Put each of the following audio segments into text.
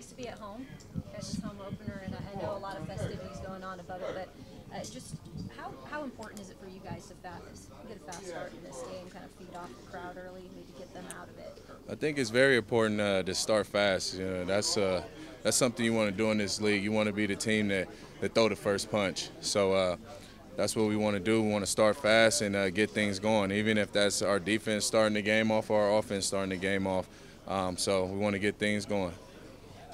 nice to be at home. Guys, home opener, and I, I know a lot of festivities going on above it, but uh, just how, how important is it for you guys to fast, get a fast start in this game, kind of feed off the crowd early, maybe get them out of it? I think it's very important uh, to start fast. You know, that's uh, that's something you want to do in this league. You want to be the team that, that throw the first punch. So uh, that's what we want to do. We want to start fast and uh, get things going, even if that's our defense starting the game off or our offense starting the game off. Um, so we want to get things going.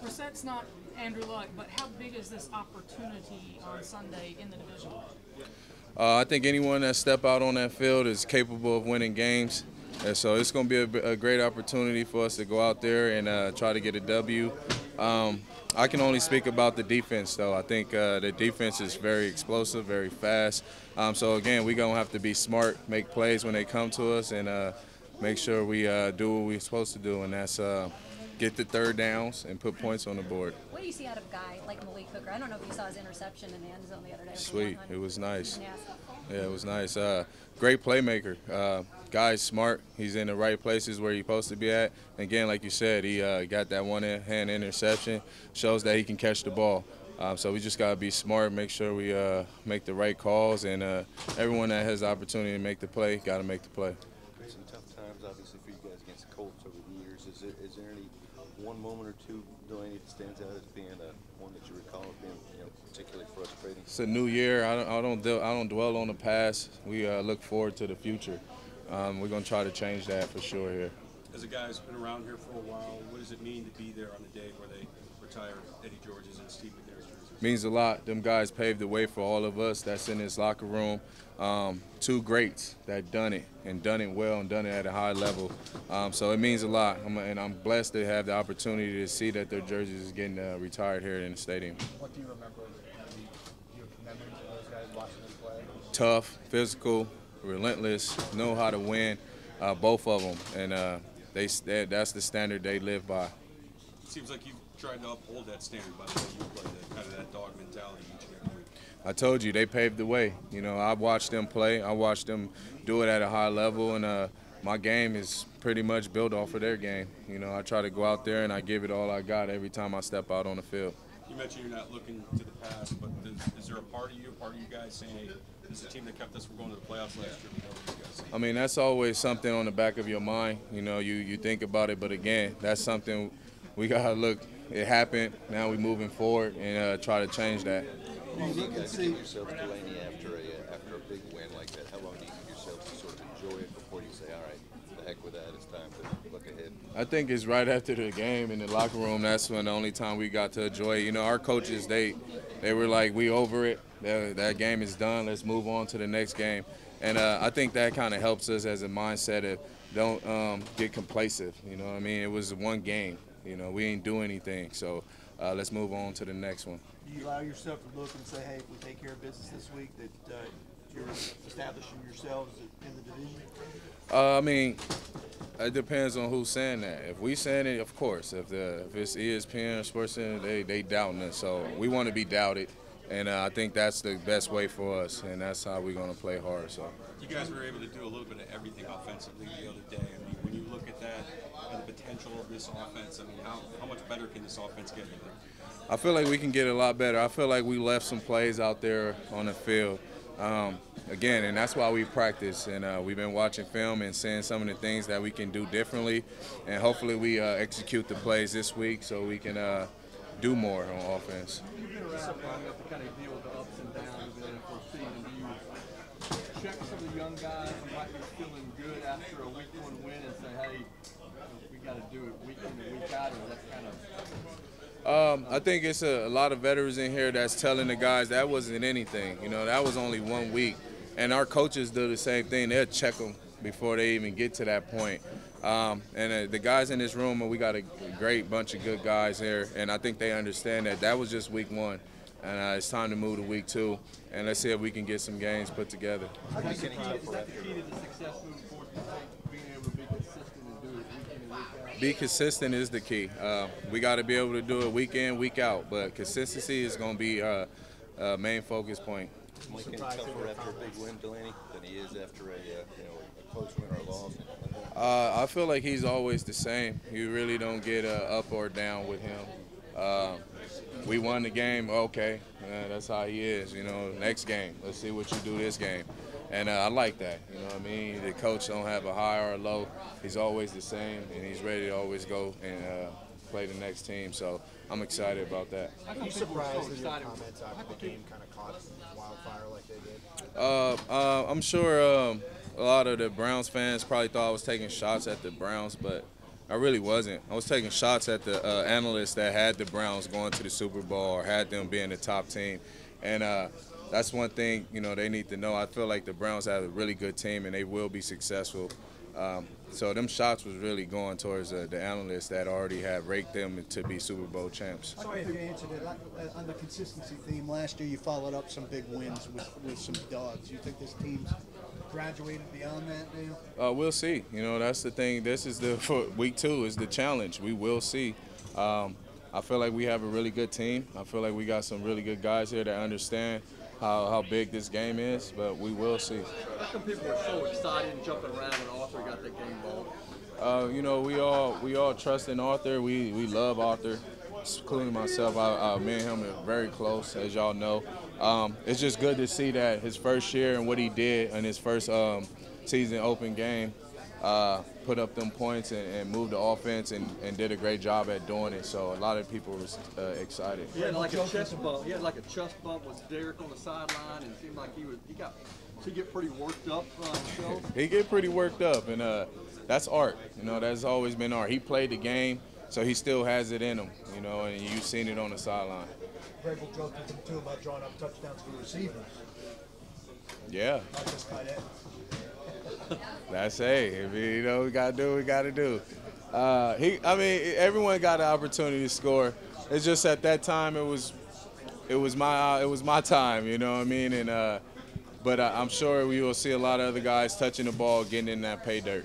Brissett's not Andrew Luck, but how big is this opportunity on Sunday in the division? Uh, I think anyone that step out on that field is capable of winning games. And so it's going to be a, a, great opportunity for us to go out there and uh, try to get a W. Um, I can only speak about the defense, though. I think uh, the defense is very explosive, very fast. Um, so again, we're gonna have to be smart, make plays when they come to us, and uh, make sure we uh, do what we're supposed to do, and that's uh, get the third downs and put points on the board. What do you see out of a guy like Malik Hooker? I don't know if you saw his interception in the end zone the other day. Sweet, it was nice. Yeah, yeah it was nice. Uh, great playmaker. Uh, guy's smart. He's in the right places where he's supposed to be at. Again, like you said, he uh, got that one-hand interception. Shows that he can catch the ball. Um, so we just got to be smart, make sure we uh, make the right calls, and uh, everyone that has the opportunity to make the play, got to make the play. Some tough times, obviously, for you guys against the Colts over the years. Is there, is there any one moment or two, Delanie, that stands out as being uh, one that you recall as being you know, particularly frustrating? It's a new year. I don't, I don't, I don't dwell on the past. We uh, look forward to the future. Um, we're going to try to change that for sure here. As a guy who's been around here for a while, what does it mean to be there on the day where they retire Eddie George's and Steve McNair's jerseys? Means a lot. Them guys paved the way for all of us that's in this locker room. Um, two greats that done it and done it well and done it at a high level. Um, so it means a lot, I'm, and I'm blessed to have the opportunity to see that their jerseys is getting uh, retired here in the stadium. What do you remember? Do you have those guys watching them play? Tough, physical, relentless, know how to win, uh, both of them, and uh, they, they that's the standard they live by. It seems like you've tried to uphold that standard by the way you play, that kind of that dog mentality each and every week. I told you they paved the way. You know, I watched them play. I watched them do it at a high level, and uh, my game is pretty much built off of their game. You know, I try to go out there and I give it all I got every time I step out on the field. You mentioned you're not looking to the past, but is, is there a part of you, a part of you guys saying, hey, this is a team that kept us from going to the playoffs last year? I mean, that's always something on the back of your mind. You know, you, you think about it, but again, that's something we got to look. It happened. Now we're moving forward and uh, try to change that. Do you guys give yourselves, Delanie, after a, after a big win like that? How long do you give yourselves to sort of enjoy it before you say, all right, the heck with that, it's time to look ahead? I think it's right after the game in the locker room. That's when the only time we got to enjoy it. You know, our coaches, they they were like, we over it. That, that game is done. Let's move on to the next game. And uh, I think that kind of helps us as a mindset of don't um, get complacent. You know what I mean? It was one game. You know, we ain't do anything. So uh, let's move on to the next one. Do you allow yourself to look and say, hey, if we take care of business this week, that uh, you're establishing yourselves in the division? Uh, I mean, it depends on who's saying that. If we saying it, of course. If the if it's ESPN or Sports Center, they they doubting us. So we want to be doubted, and uh, I think that's the best way for us, and that's how we're going to play hard. So. You guys were able to do a little bit of everything offensively the other day. I mean, when you look at that and the potential of this offense, I mean, how, how much better can this offense get? I feel like we can get a lot better. I feel like we left some plays out there on the field. Um, again, and that's why we practice, and uh, we've been watching film and seeing some of the things that we can do differently, and hopefully we uh, execute the plays this week so we can uh, do more on offense. You've been around long enough to kind of deal with the ups and downs of the NFL season. Do you check some of the young guys who might be feeling good after a week one win and say, hey, we got to do it week in and week out, or that's kind of um, I think it's a, a, lot of veterans in here that's telling the guys that wasn't anything. You know, that was only one week. And our coaches do the same thing. They'll check them before they even get to that point. Um, and uh, the guys in this room, we got a great bunch of good guys here. And I think they understand that that was just week one. And uh, it's time to move to week two. And let's see if we can get some games put together. Is that the key to success moving forward? Being able to be consistent and do it week in and week out? be consistent is the key. Uh, we got to be able to do it week in, week out, but consistency is going to be our uh, main focus point. Mike tougher after a big win, Delanie, than he is after a uh, you know a close win or loss? Uh, I feel like he's always the same. You really don't get uh, up or down with him. Uh, we won the game. Okay, uh, that's how he is. You know, next game, let's see what you do this game. And uh, I like that. You know what I mean? The coach don't have a high or a low. He's always the same, and he's ready to always go and uh, play the next team. So I'm excited about that. Are you people were so surprised that your excited? comments How after the game kind of caught wildfire like they did? Uh, uh, I'm sure um, a lot of the Browns fans probably thought I was taking shots at the Browns, but I really wasn't. I was taking shots at the uh, analysts that had the Browns going to the Super Bowl or had them being the top team, and uh, that's one thing you know they need to know. I feel like the Browns have a really good team and they will be successful. Um, so them shots was really going towards uh, the analysts that already had raked them to be Super Bowl champs. Sorry if you answered it. Uh, On the consistency theme, last year you followed up some big wins with, with some dogs. You think this team's graduated beyond that now? Uh, we'll see. You know, that's the thing. This is the for week two is the challenge. We will see. Um, I feel like we have a really good team. I feel like we got some really good guys here that understand how, how big this game is. But we will see. How come people were so excited and jumping around when Arthur got that game ball? Uh, you know, we all we all trust in Arthur. We we love Arthur, including myself. I, uh, me and him are very close, as y'all know. Um, it's just good to see that his first year and what he did in his first um, season open game, uh, put up them points and, and moved the offense and, and did a great job at doing it. So a lot of people was uh, excited. He had like a chest bump. He had like a chest bump with Derek on the sideline, and it seemed like he was. He got. He get pretty worked up uh. He get pretty worked up, and uh, that's art. You know, that's always been art. He played the game, so he still has it in him. You know, and you've seen it on the sideline. Vrabel joked with them too about drawing up touchdowns for receivers, Yeah, not just that's hey. If you, you know, we gotta do what we gotta do. Uh, he, I mean, everyone got an opportunity to score. It's just at that time it was, it was my, it was my time. You know what I mean? And uh, but I, I'm sure we will see a lot of other guys touching the ball, getting in that pay dirt.